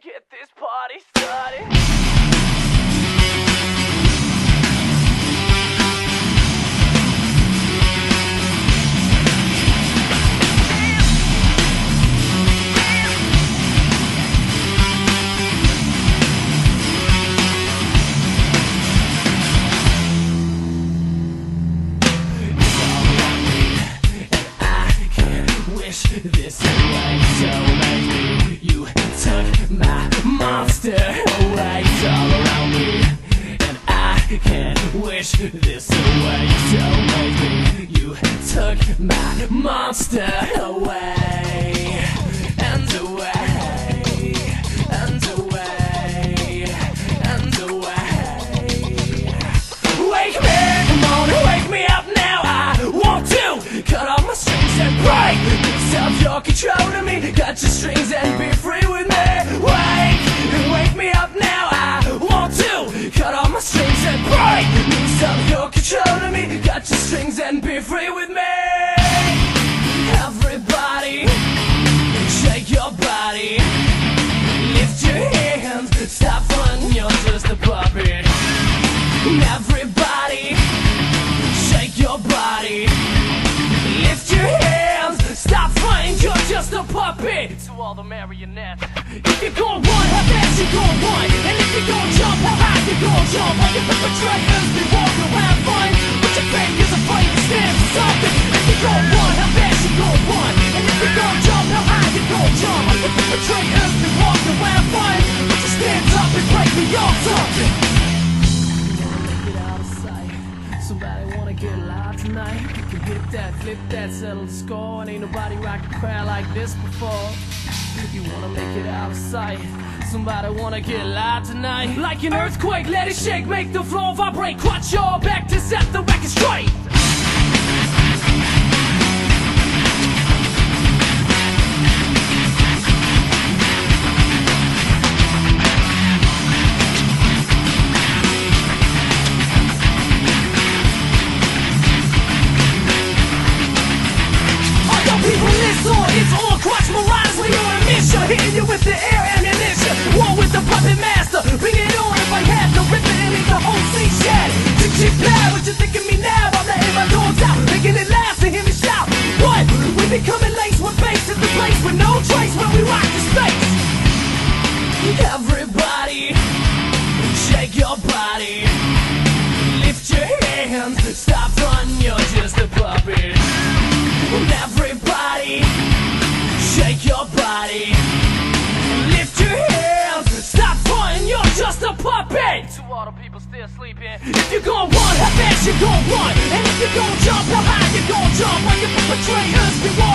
get this party started. I can wish this this away so lately you took my monster away and away and away and away Wake me, come on, wake me up now. I want to cut off my strings and break. Yourself, your control of me. Cut your strings and be free with me. Wake, wake me up now. I want to cut off my strings and break. You're just a puppet. Everybody, shake your body. Lift your hands, stop fighting, you're just a puppet. To all the marionettes. If you're gonna run, how fast you gonna run? And if you're gonna jump, how high you gonna jump? All your perpetrators be walking Somebody wanna get live tonight? You can hit that, flip that, settle the score. And ain't nobody rocked a crowd like this before. If you wanna make it out of sight. Somebody wanna get live tonight? Like an earthquake, let it shake, make the floor vibrate. Crunch your back to set the record straight. With the air ammunition. War with the puppet master. Bring it on if I had to rip it and leave the whole scene shattered Chick chick bad, what you think of me now? I'm letting my dogs out, making it last and hear me shout. What? We be coming laced with bass is the place with no trace when we rock the space. Everybody, If you're gonna run, how fast you gonna run? And if you're gonna jump, how high you gonna jump? When your perpetrators be walking